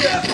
Yeah,